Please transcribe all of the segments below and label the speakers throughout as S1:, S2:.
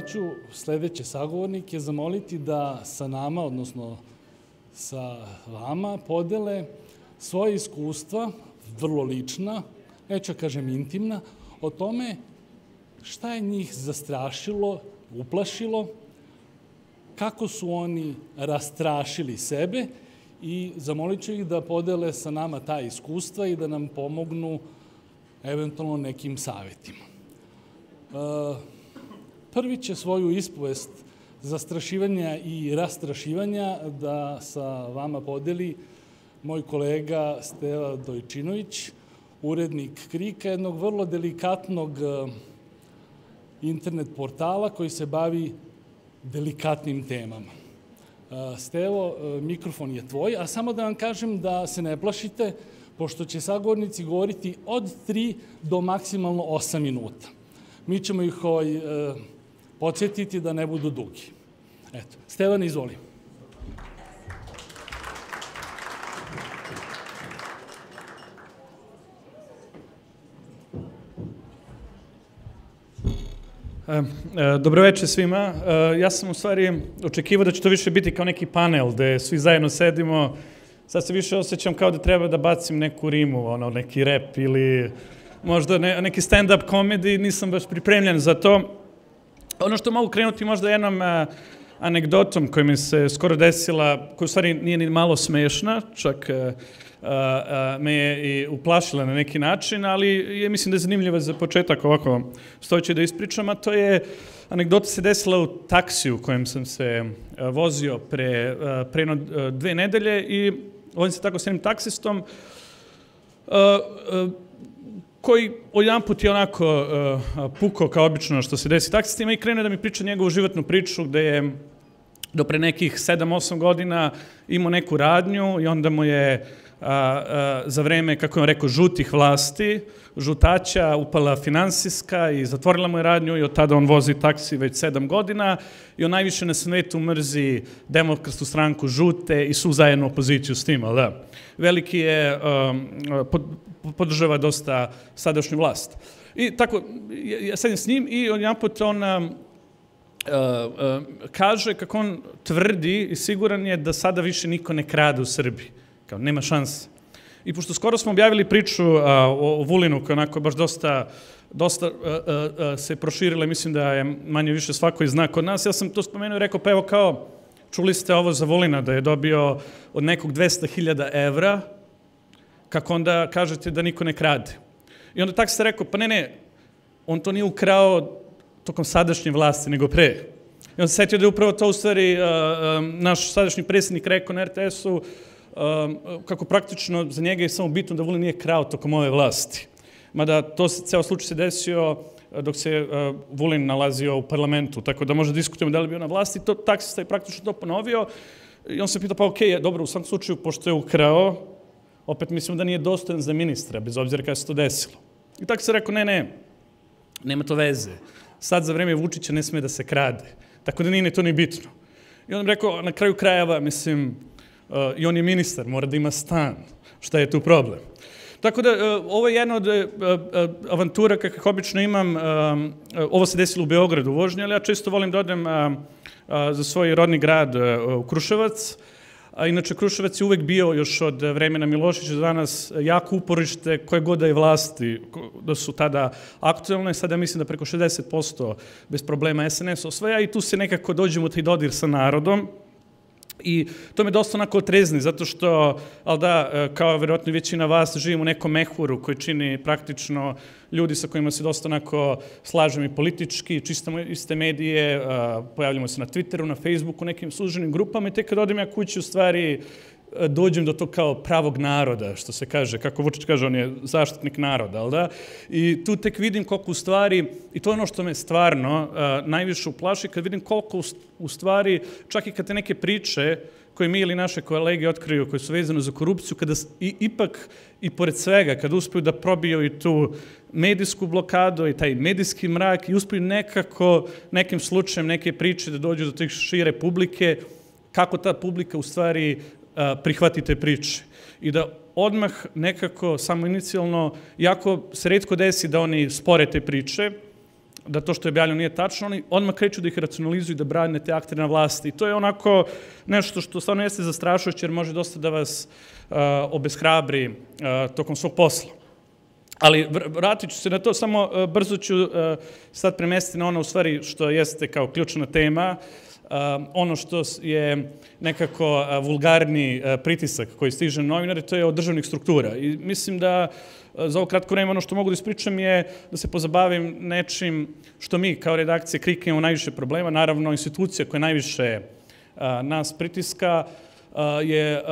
S1: ću sledeće sagovornike zamoliti da sa nama, odnosno sa vama, podele svoje iskustva, vrlo lična, neću da kažem intimna, o tome šta je njih zastrašilo, uplašilo, kako su oni rastrašili sebe i zamolit ću ih da podele sa nama ta iskustva i da nam pomognu eventualno nekim savetima. E, prvi će svoju ispovest zastrašivanja i rastrašivanja da sa vama podeli moj kolega Steva Dojčinović, urednik Krika, jednog vrlo delikatnog e, internet portala koji se bavi delikatnim temama. E, Stevo, mikrofon je tvoj, a samo da vam kažem da se ne plašite, pošto će sagovornici govoriti od 3 do maksimalno 8 minuta. Mi ćemo ih ovaj, e, podsjetiti da ne budu dugi. Eto, Stevan, izvoli.
S2: E, e, Dobroveče svima. Ja sam u stvari očekivao da će to više biti kao neki panel gde svi zajedno sedimo. Sad se više osjećam kao da treba da bacim neku rimu, ono, neki rep ili možda ne, neki stand-up komedi, nisam baš pripremljen za to. Ono što mogu krenuti možda jednom a, anegdotom koja mi se skoro desila, koja u stvari nije ni malo smešna, čak a, a, me je i uplašila na neki način, ali je, mislim da je zanimljiva za početak ovako stojeći da ispričam, a to je anegdota se desila u taksiju u kojem sam se vozio pre, pre jedno dve nedelje i ovim se tako s jednim taksistom koji jedan put je onako uh, pukao kao obično što se desi. Taksistima i krene da mi priča njegovu životnu priču gde je do pre nekih 7-8 godina imao neku radnju i onda mu je a, a, za vreme, kako je on rekao, žutih vlasti, žutaća upala finansijska i zatvorila mu je radnju i od tada on vozi taksi već 7 godina i on najviše na svetu mrzi demokratsku stranku žute i su zajedno opoziciju s tim, ali da. Veliki je, um, pod, podržava dosta sadašnju vlast. I tako, ja sedim s njim i on put on um, uh, uh, kaže kako on tvrdi i siguran je da sada više niko ne krade u Srbiji. Kao, nema šanse. I pošto skoro smo objavili priču uh, o, o Vulinu, koja onako baš dosta dosta uh, uh, se proširila, mislim da je manje više svako i zna kod nas. Ja sam to spomenuo i rekao, pa evo kao, čuli ste ovo za Vulina, da je dobio od nekog 200.000 evra, kako onda kažete da niko ne krade. I onda tako ste rekao, pa ne, ne, on to nije ukrao tokom sadašnje vlasti, nego pre. I on se setio da je upravo to u stvari naš sadašnji predsjednik rekao na RTS-u, kako praktično za njega je samo bitno da Vulin nije krao tokom ove vlasti. Mada to se, ceo slučaj se desio dok se uh, Vulin nalazio u parlamentu, tako da možda diskutujemo da li bio na vlasti, to taksista je praktično to ponovio i on se pitao, pa okay, dobro, u svakom slučaju, pošto je ukrao, opet mislim da nije dostojan za ministra, bez obzira kada se to desilo. I tako se rekao, ne, ne, nema to veze. Sad za vreme Vučića ne sme da se krade. Tako da nije ni to ni bitno. I on rekao, na kraju krajeva, mislim, i on je ministar, mora da ima stan. Šta je tu problem? Tako da, uh, ovo je jedna od uh, uh, avantura kakvih obično imam. Ovo se desilo u Beogradu u vožnji, ali ja često volim da odem za svoj rodni grad u Kruševac. A inače, Kruševac je uvek bio još od vremena Milošića do danas jako uporište koje god da je vlasti, da su tada aktualne, sada mislim da preko 60% bez problema SNS osvaja i tu se nekako dođemo taj dodir sa narodom, I to me dosta onako otrezni, zato što, ali da, kao verovatno većina vas, živim u nekom mehuru koji čini praktično ljudi sa kojima se dosta onako slažem i politički, čistamo iste medije, pojavljamo se na Twitteru, na Facebooku, nekim služenim grupama i tek kad odem ja kući, u stvari, dođem do tog kao pravog naroda, što se kaže, kako Vučić kaže, on je zaštitnik naroda, ali da? I tu tek vidim koliko u stvari, i to je ono što me stvarno uh, najviše uplaši, kad vidim koliko u, u stvari, čak i kad te neke priče koje mi ili naše kolege otkriju, koje su vezane za korupciju, kada i, ipak i pored svega, kada uspeju da probiju i tu medijsku blokadu i taj medijski mrak i uspeju nekako, nekim slučajem, neke priče da dođu do tih šire publike, kako ta publika u stvari prihvatite priče i da odmah nekako samo inicijalno, jako se redko desi da oni spore te priče, da to što je objavljeno nije tačno, oni odmah kreću da ih racionalizuju da brane te aktere na vlasti. I to je onako nešto što stvarno jeste zastrašujuće jer može dosta da vas uh, obeshrabri uh, tokom svog posla. Ali vratit ću se na to, samo uh, brzo ću uh, sad premestiti na ono u stvari što jeste kao ključna tema, uh, ono što je nekako uh, vulgarni uh, pritisak koji stiže na novinare, to je od državnih struktura. I mislim da za ovo kratko vreme ono što mogu da ispričam je da se pozabavim nečim što mi kao redakcija Krika imamo najviše problema, naravno institucija koja najviše nas pritiska, je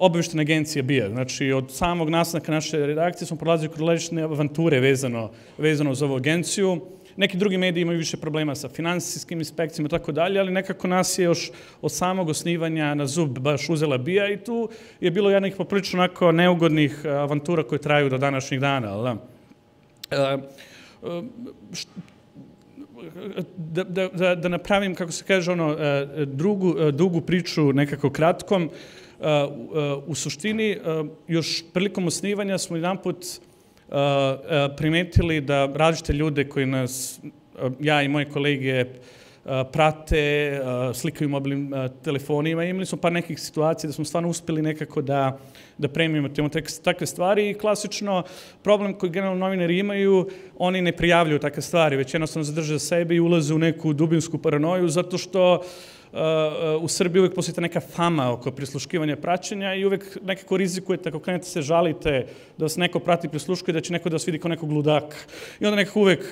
S2: obaveštena agencija BIA. Znači, od samog nastanka naše redakcije smo prolazili kroz različite avanture vezano, vezano za ovu agenciju. Neki drugi mediji imaju više problema sa finansijskim inspekcijama i tako dalje, ali nekako nas je još od samog osnivanja na zub baš uzela bija i tu je bilo jednih poprilično onako neugodnih avantura koje traju do današnjih dana. Ali, da? da, da, da, da napravim, kako se kaže, ono, drugu, dugu priču nekako kratkom, u suštini, još prilikom osnivanja smo jedan put primetili da različite ljude koji nas, ja i moje kolege, prate, slikaju mobilnim telefonima. Imali smo par nekih situacija da smo stvarno uspeli nekako da, da premijemo temo takve stvari i klasično problem koji generalno novinari imaju, oni ne prijavljuju takve stvari, već jednostavno zadrže za sebe i ulaze u neku dubinsku paranoju zato što u Srbiji uvek postoji neka fama oko prisluškivanja praćenja i uvek nekako rizikujete ako krenete se žalite da vas neko prati prisluškuje, da će neko da vas vidi kao nekog ludaka. I onda nekako uvek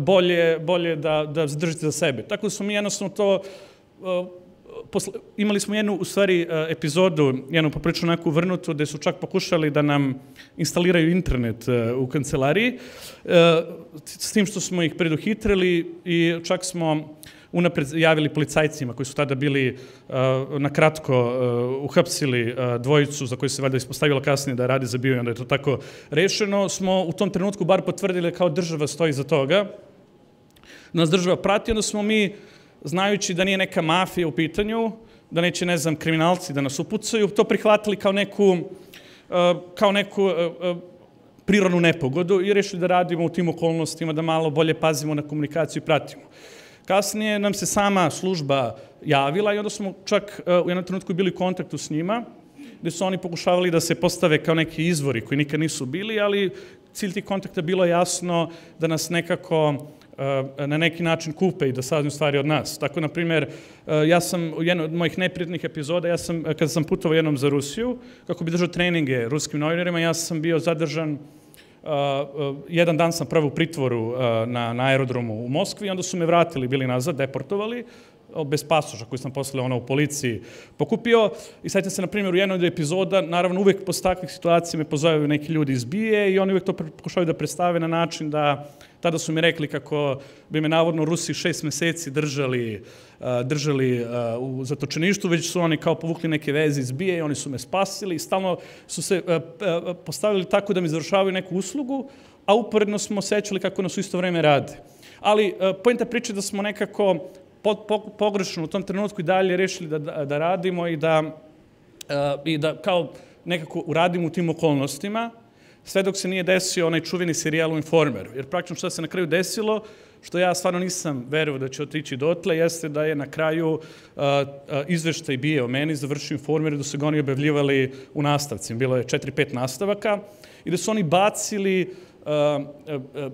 S2: bolje, bolje da, da zadržite za sebe. Tako da smo mi jednostavno to posle, imali smo jednu, u stvari, epizodu, jednu poprično neku vrnutu, gde su čak pokušali da nam instaliraju internet u kancelariji, s tim što smo ih preduhitrili i čak smo unapred javili policajcima koji su tada bili uh, na kratko uh, uhapsili uh, dvojicu za koju se valjda ispostavilo kasnije da radi za bio i onda je to tako rešeno, smo u tom trenutku bar potvrdili kao država stoji za toga. Nas država prati, onda smo mi, znajući da nije neka mafija u pitanju, da neće, ne znam, kriminalci da nas upucaju, to prihvatili kao neku, kao neku prirodnu nepogodu i rešili da radimo u tim okolnostima, da malo bolje pazimo na komunikaciju i pratimo. Kasnije nam se sama služba javila i onda smo čak e, u jednom trenutku bili u kontaktu s njima, gde su oni pokušavali da se postave kao neki izvori koji nikad nisu bili, ali cilj tih kontakta bilo je jasno da nas nekako e, na neki način kupe i da saznju stvari od nas. Tako, na primjer, e, ja sam u jednoj od mojih neprijatnih epizoda, ja sam, kada sam putovao jednom za Rusiju, kako bi držao treninge ruskim novinarima, ja sam bio zadržan jedan dan sam prvo u pritvoru na, na aerodromu u Moskvi, onda su me vratili, bili nazad, deportovali, bez pasoša koji sam posle ono u policiji pokupio. I sad se, na primjer, u jednoj od epizoda, naravno uvek posle takvih situacija me pozovaju neki ljudi iz BIE i oni uvek to pokušavaju da predstave na način da tada su mi rekli kako bi me navodno Rusi šest meseci držali, držali u zatočeništu, već su oni kao povukli neke veze iz BIE i oni su me spasili i stalno su se postavili tako da mi završavaju neku uslugu, a uporedno smo sećali kako nas u isto vreme rade. Ali pojenta priče da smo nekako pogrešno u tom trenutku i dalje rešili da, da, da radimo i da, i da kao nekako uradimo u tim okolnostima, sve dok se nije desio onaj čuveni serijal u. Jer praktično što se na kraju desilo, što ja stvarno nisam verovao da će otići dotle, jeste da je na kraju uh, izveštaj bio o meni, završio Informer, da su ga oni objavljivali u nastavcima. Bilo je 4-5 nastavaka i da su oni bacili uh, uh,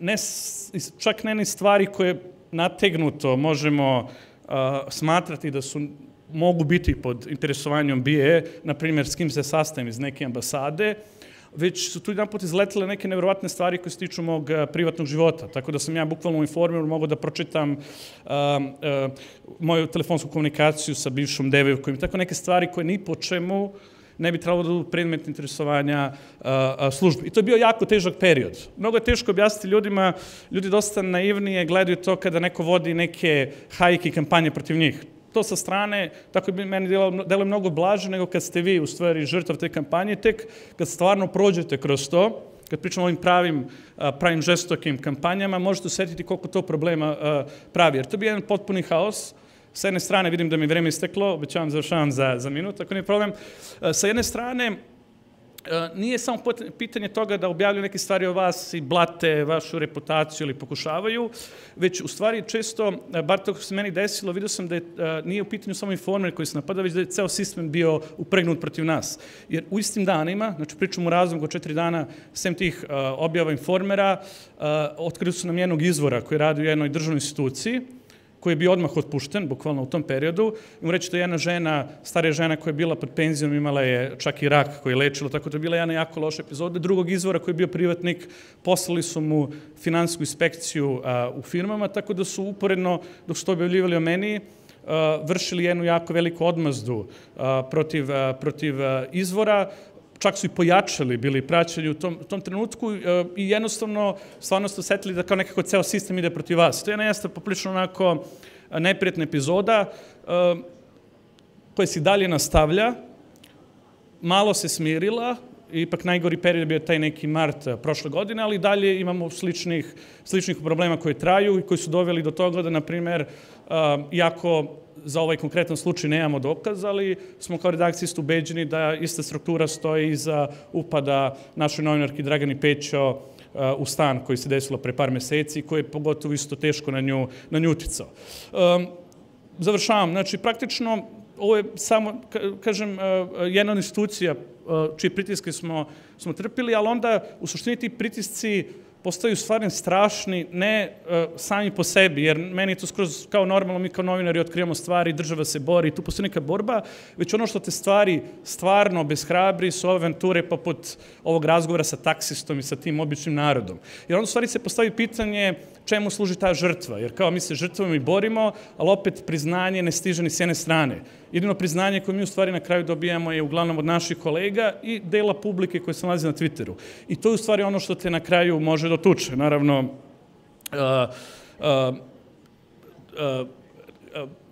S2: ne, čak ne ni stvari koje nategnuto možemo uh, smatrati da su mogu biti pod interesovanjem BIE, na primjer s kim se sastavim iz neke ambasade, već su tu jedan put izletele neke nevjerovatne stvari koje se tiču mog uh, privatnog života. Tako da sam ja bukvalno u informeru mogu da pročitam uh, uh, moju telefonsku komunikaciju sa bivšom devojkom i tako neke stvari koje ni po čemu ne bi trebalo da budu predmet interesovanja a, službe. I to je bio jako težak period. Mnogo je teško objasniti ljudima, ljudi dosta naivnije gledaju to kada neko vodi neke hajke i kampanje protiv njih. To sa strane, tako bi meni deluje mnogo blaže nego kad ste vi u stvari žrtvav te kampanje, tek kad stvarno prođete kroz to, kad pričamo o ovim pravim, pravim žestokim kampanjama, možete usetiti koliko to problema pravi. Jer to bi jedan potpuni haos, Sa jedne strane, vidim da mi vreme isteklo, obećavam, završavam za, za minut, ako nije problem. E, sa jedne strane, E, nije samo pitanje toga da objavljaju neke stvari o vas i blate vašu reputaciju ili pokušavaju, već u stvari često, e, bar to se meni desilo, vidio sam da je, nije u pitanju samo informer koji se napada, već da je ceo sistem bio upregnut protiv nas. Jer u istim danima, znači pričamo u razlogu četiri dana, sem tih objava informera, otkrili su nam jednog izvora koji radi u jednoj državnoj instituciji, koji je bio odmah otpušten, bukvalno u tom periodu. I mu reći da je jedna žena, starija žena koja je bila pod penzijom, imala je čak i rak koji je lečilo, tako da je bila jedna jako loša epizoda. Drugog izvora koji je bio privatnik, poslali su mu finansku inspekciju a, u firmama, tako da su uporedno, dok su to objavljivali o meni, vršili jednu jako veliku odmazdu protiv, protiv izvora, čak su i pojačali, bili praćeni u tom, tom trenutku uh, i jednostavno stvarno ste osetili da kao nekako ceo sistem ide protiv vas. To je jeste poplično onako neprijatna epizoda uh, koja se dalje nastavlja, malo se smirila, ipak najgori period je bio taj neki mart prošle godine, ali dalje imamo sličnih, sličnih problema koje traju i koji su doveli do toga da, na primer, jako za ovaj konkretan slučaj nemamo dokaz, ali smo kao redakcijist ubeđeni da ista struktura stoji iza upada našoj novinarki Dragani Pećo uh, u stan koji se desilo pre par meseci, koji je pogotovo isto teško na nju, na nju uticao. Um, završavam. Znači, praktično, ovo je samo, kažem, uh, jedna institucija uh, čije pritiske smo, smo trpili, ali onda u suštini ti pritisci postaju stvarno strašni, ne uh, sami po sebi, jer meni je to skroz kao normalno, mi kao novinari otkrivamo stvari, država se bori, tu postoji neka borba, već ono što te stvari stvarno beshrabri su ove aventure poput ovog razgovora sa taksistom i sa tim običnim narodom. Jer onda stvari se postavi pitanje čemu služi ta žrtva, jer kao mi se žrtvama i borimo, ali opet priznanje ne stiže ni s jedne strane. Jedino priznanje koje mi u stvari na kraju dobijamo je uglavnom od naših kolega i dela publike koje se nalazi na Twitteru. I to je u stvari ono što te na kraju može dotuče. Naravno, uh, uh, uh,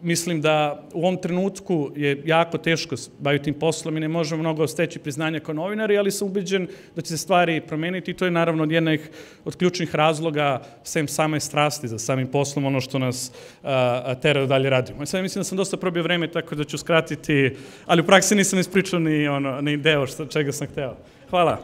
S2: mislim da u ovom trenutku je jako teško baviti tim poslom i ne možemo mnogo steći priznanja kao novinari, ali sam ubeđen da će se stvari promeniti i to je naravno od jednih od ključnih razloga sem same strasti za samim poslom, ono što nas a, tera da dalje radimo. I sad mislim da sam dosta probio vreme, tako da ću skratiti, ali u praksi nisam ispričao ni, ono, ni deo što, čega sam hteo. Hvala.